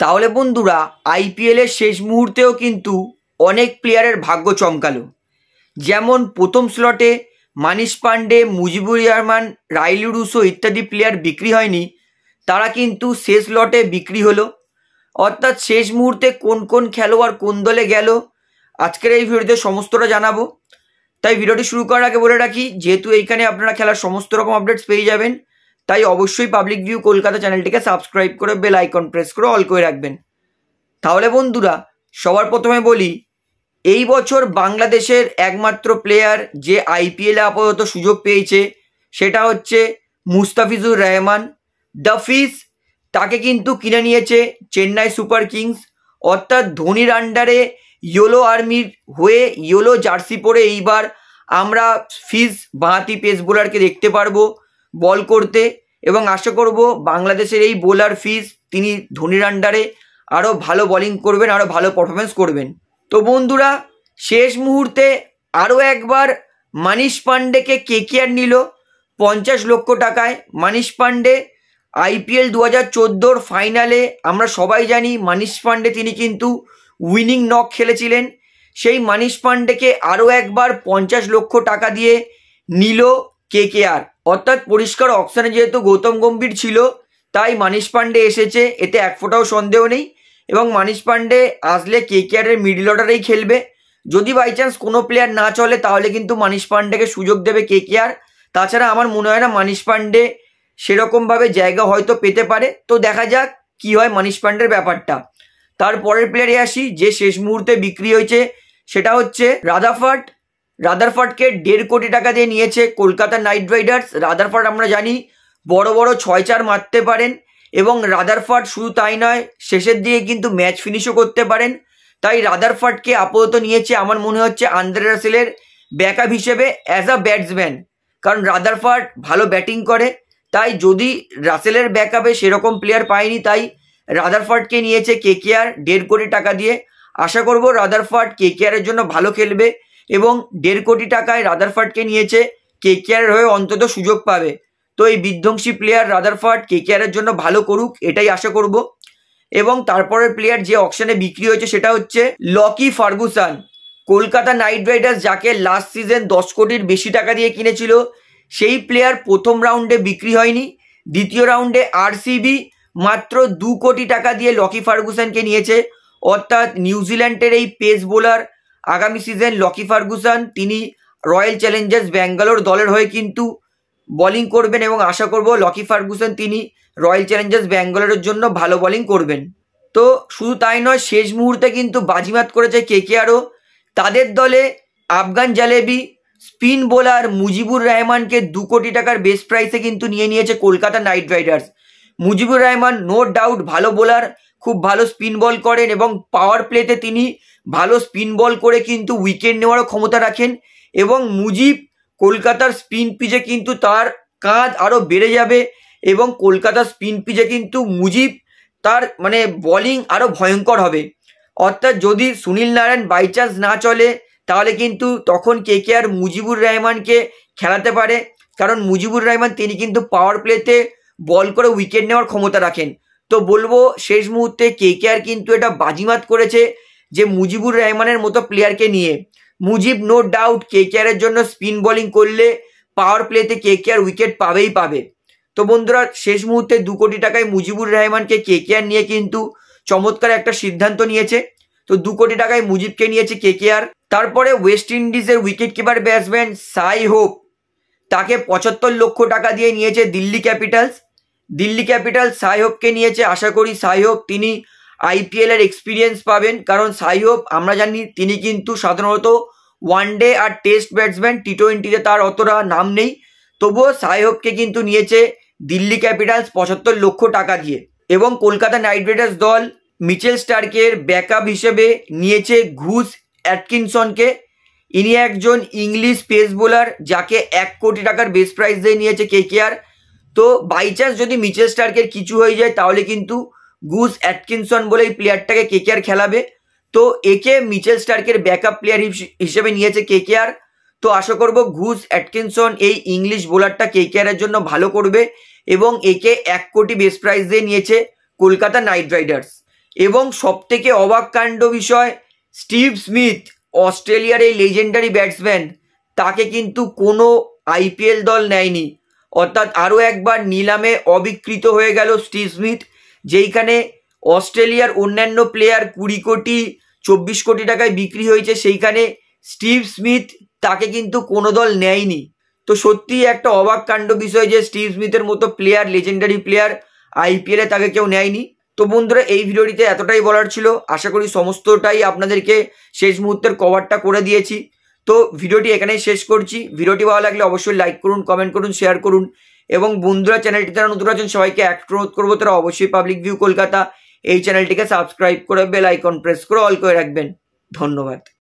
তাহলে বন্ধুরা আইপিএলের শেষ মুহূর্তেও কিন্তু অনেক প্লেয়ারের ভাগ্য চমকালো। যেমন প্রথম স্লটে মানিশ পান্ডে, মুজিবুর রহমান, রাইলি রুসো ইত্যাদি প্লেয়ার বিক্রি হয়নি, তারা কিন্তু শেষ লটে বিক্রি হলো। অর্থাৎ শেষ মুহূর্তে কোন কোন খেলোয়াড় কোন দলে গেল, আজকের এই ভিডিওতে সমস্তটা জানাব। তাই ভিডিওটি শুরু করার আগে বলে রাখি, যেহেতু এইখানে আপনারা খেলার সমস্ত রকম আপডেটস পেয়ে যাবেন তাই অবশ্যই পাবলিক ভিউ কলকাতা চ্যানেলটিকে সাবস্ক্রাইব করে বেল আইকন প্রেস করে অল করে রাখবেন। তাহলে বন্ধুরা, সবার প্রথমে বলি, এই বছর বাংলাদেশের একমাত্র প্লেয়ার যে আইপিএলে আপাতত সুযোগ পেয়েছে, সেটা হচ্ছে মুস্তাফিজুর রহমান। দ্য ফিস তাকে কিন্তু কিনে নিয়েছে চেন্নাই সুপার কিংস। অর্থাৎ ধোনির আন্ডারে ইয়োলো আর্মির হয়ে ইয়োলো জার্সি পরে এইবার আমরা ফিজ বাঁহাতি পেস বোলারকে দেখতে পারব। বল করতে এবং আশা করব বাংলাদেশের এই বোলার ফিজ তিনি ধোনির আন্ডারে আরও ভালো বোলিং করবেন আরও ভালো পারফরমেন্স করবেন। তো বন্ধুরা, শেষ মুহূর্তে আরও একবার মানিশ পান্ডেকে কেকেআর নিল পঞ্চাশ লক্ষ টাকায়। মানিশ পান্ডে আইপিএল দু হাজার চোদ্দোর ফাইনালে আমরা সবাই জানি মানিশ পান্ডে তিনি কিন্তু উইনিং নক খেলেছিলেন। সেই মানিশ পান্ডেকে আরও একবার পঞ্চাশ লক্ষ টাকা দিয়ে নিল কেকেআর। অর্থাৎ পরিষ্কার অপশানে যেহেতু গৌতম গম্ভীর ছিল, তাই মানিশ পান্ডে এসেছে। এতে এক ফোঁটাও সন্দেহ নেই। এবং মানিশ পান্ডে আসলে কেকেআরের মিডিল অর্ডারেই খেলবে। যদি বাই চান্স কোনো প্লেয়ার না চলে, তাহলে কিন্তু মানিশ পান্ডেকে সুযোগ দেবে কেকেআর তাছাড়া আমার মনে হয় না মানিশ পান্ডে সেরকমভাবে জায়গা হয়তো পেতে পারে। তো দেখা যাক কি হয় মানিশ পান্ডের ব্যাপারটা। তারপরের প্লেয়ারে আসি, যে শেষ মুহূর্তে বিক্রি হয়েছে, সেটা হচ্ছে রাদাফার্ট রাদারফার্টকে দেড় কোটি টাকা দিয়ে নিয়েছে কলকাতা নাইট রাইডার্স। রাদারফার্ট আমরা জানি বড় বড় ছয় চার মারতে পারেন এবং রাদারফার্ট শুধু তাই নয়, শেষের দিকে কিন্তু ম্যাচ ফিনিশও করতে পারেন। তাই রাদারফার্টকে আপাতত নিয়েছে আমার মনে হচ্ছে আন্দ্রে রাসেলের ব্যাকআপ হিসেবে অ্যাজ আ ব্যাটসম্যান কারণ রাদারফার্ট ভালো ব্যাটিং করে, তাই যদি রাসেলের ব্যাকআপে সেরকম প্লেয়ার পায়নি তাই রাদারফার্টকে নিয়েছে কেকেআর দেড় কোটি টাকা দিয়ে। আশা করব রাদারফার্ট কেকেআরের জন্য ভালো খেলবে। এবং দেড় কোটি টাকায় রাদারফার্টকে নিয়েছে কেকেআরের হয়ে অন্তত সুযোগ পাবে। তো এই বিধ্বংসী প্লেয়ার রাদারফার্ট কেকেআরের জন্য ভালো করুক, এটাই আশা করব। এবং তারপরের প্লেয়ার যে অকশনে বিক্রি হয়েছে সেটা হচ্ছে Lockie Ferguson. Kolkata Knight Riders যাকে লাস্ট সিজন দশ কোটির বেশি টাকা দিয়ে কিনেছিল, সেই প্লেয়ার প্রথম রাউন্ডে বিক্রি হয়নি। দ্বিতীয় রাউন্ডে আরসিবি মাত্র দু কোটি টাকা দিয়ে লকি ফার্গুসানকে নিয়েছে। অর্থাৎ নিউজিল্যান্ডের এই পেস বোলার আগামী সিজন লকি ফার্গুসান তিনি রয়্যাল চ্যালেঞ্জার্স ব্যাঙ্গালোর দলের হয়ে কিন্তু বোলিং করবেন এবং আশা করব লকি ফার্গুসন তিনি রয়্যাল চ্যালেঞ্জার্স ব্যাঙ্গালোরের জন্য ভালো বোলিং করবেন। তো শুধু তাই নয়, শেষ মুহূর্তে কিন্তু বাজিমাত করেছে কে কে আরও তাদের দলে আফগান জালেবি, স্পিন বোলার মুজিবুর রহমানকে দু কোটি টাকার বেস্ট প্রাইসে কিন্তু নিয়ে নিয়েছে Kolkata Knight Riders. Mujibur Rahman no doubt ভালো বোলার খুব ভালো স্পিন বল করেন এবং পাওয়ার প্লেতে তিনি ভালো স্পিন বল করে কিন্তু উইকেট নেওয়ারও ক্ষমতা রাখেন এবং মুজিব কলকাতার স্পিন পিচে কিন্তু তার কাঁধ আরও বেড়ে যাবে এবং কলকাতার স্পিন পিচে কিন্তু মুজিব তার মানে বলিং আরও ভয়ঙ্কর হবে। অর্থাৎ যদি সুনীল নারায়ণ বাই চান্স না চলে, তাহলে কিন্তু তখন কে কে আর মুজিবুর রহমানকে খেলাতে পারে। কারণ মুজিবুর রহমান, তিনি কিন্তু পাওয়ার প্লেতে বল করে উইকেট নেওয়ার ক্ষমতা রাখেন। তো বলব শেষ মুহূর্তে কে কে আর কিন্তু এটা বাজিমাত করেছে যে মুজিবুর রহমানের মতো প্লেয়ারকে নিয়ে। Mujib no doubt K K আরের জন্য স্পিন বোলিং করলে পাওয়ার প্লেতে কে কে আর উইকেট পাবেই পাবে। তো বন্ধুরা, শেষ মুহূর্তে দু কোটি টাকায় মুজিবুর রহমানকে কে কে আর নিয়ে কিন্তু চমৎকার একটা সিদ্ধান্ত নিয়েছে। তো দু কোটি টাকায় মুজিবকে নিয়েছে কে কে আর। তারপরে ওয়েস্ট ইন্ডিজের wicket keeper batsman Shai Hope তাকে পঁচাত্তর লক্ষ টাকা দিয়ে নিয়েছে দিল্লি ক্যাপিটালস দিল্লি ক্যাপিটালস সাই হোপকে নিয়েছে। আশা করি সাই হোপ তিনি আইপিএল এর এক্সপিরিয়েন্স পাবেন। কারণ সাই হোপ আমরা জানি তিনি কিন্তু সাধারণত ওয়ান ডে আর টেস্ট ব্যাটসম্যান টি টোয়েন্টিতে তার অতটা নাম নেই। তবুও সাই হোপকে কিন্তু নিয়েছে দিল্লি ক্যাপিটালস পঁচাত্তর লক্ষ টাকা দিয়ে। এবং কলকাতা নাইট রাইডার্স দল মিচেল স্টার্কের ব্যাকআপ হিসেবে নিয়েছে ঘুষ অ্যাটকিনসনকে। ইনি একজন ইংলিশ পেস বোলার যাকে এক কোটি টাকার বেস্ট প্রাইস দিয়ে নিয়েছে কে কে আর তো বাই চান্স যদি মিচেল স্টার্কের কিছু হয়ে যায়, তাহলে কিন্তু গুস অ্যাটকিনসন বলে এই প্লেয়ারটাকে কে কে আর খেলাবে। তো একে মিচেল স্টার্কের ব্যাকআপ প্লেয়ার হিসেবে নিয়েছে কে কে আর। তো আশা করব ঘুষ অ্যাটকিনসন এই ইংলিশ বোলারটা কে কে আরের জন্য ভালো করবে এবং একে এক কোটি বেস প্রাইস দিয়ে নিয়েছে কলকাতা নাইট রাইডার্স এবং সবথেকে অবাক কাণ্ড বিষয় স্টিভ স্মিথ অস্ট্রেলিয়ার এই লেজেন্ডারি ব্যাটসম্যান তাকে কিন্তু কোনো আইপিএল দল নেয়নি। অর্থাৎ আরও একবার নিলামে অবিকৃত হয়ে গেল স্টিভ স্মিথ, যেইখানে অস্ট্রেলিয়ার অন্যান্য প্লেয়ার কুড়ি কোটি, চব্বিশ কোটি টাকায় বিক্রি হয়েছে, সেইখানে স্টিভ স্মিথ তাকে কিন্তু কোনো দল নেয়নি। তো সত্যিই একটা অবাক কাণ্ড বিষয় যে স্টিভ স্মিথের মতো প্লেয়ার লেজেন্ডারি প্লেয়ার আইপিএলে তাকে কেউ নেয়নি। তো বন্ধুরা, এই ভিডিওটিতে এতটাই বলার ছিল। আশা করি সমস্তটাই আপনাদেরকে শেষ মুহূর্তের কভারটা করে দিয়েছি। তো ভিডিওটি এখানেই শেষ করছি। ভিডিওটি ভালো লাগলে অবশ্যই লাইক করুন কমেন্ট করুন শেয়ার করুন এবং বন্ধুরা চ্যানেলটি তারা নতুন আছেন, সবাইকে অনুরোধ করব, তারা অবশ্যই পাবলিক ভিউ কলকাতা এই চ্যানেলটিকে সাবস্ক্রাইব করে বেল আইকন প্রেস করে অল করে রাখবেন। ধন্যবাদ।